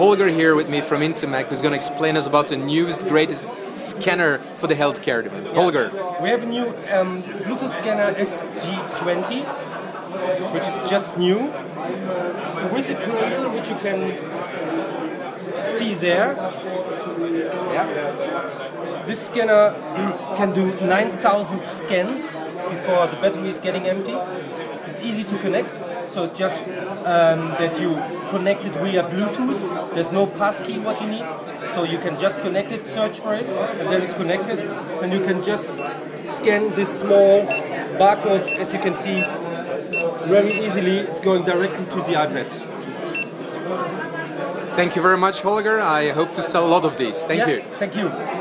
Holger here with me from Intermec, who's going to explain us about the newest, greatest scanner for the healthcare domain. Yeah. Holger. We have a new um, Bluetooth scanner SG20, which is just new, with a cradle which you can see there. Yeah. This scanner can do 9,000 scans before the battery is getting empty. It's easy to connect, so it's just um, that you connect it via Bluetooth. There's no passkey what you need, so you can just connect it, search for it, and then it's connected, and you can just scan this small barcode, as you can see, very easily. It's going directly to the iPad. Thank you very much, Holger. I hope to sell a lot of these. Thank yeah, you. Thank you.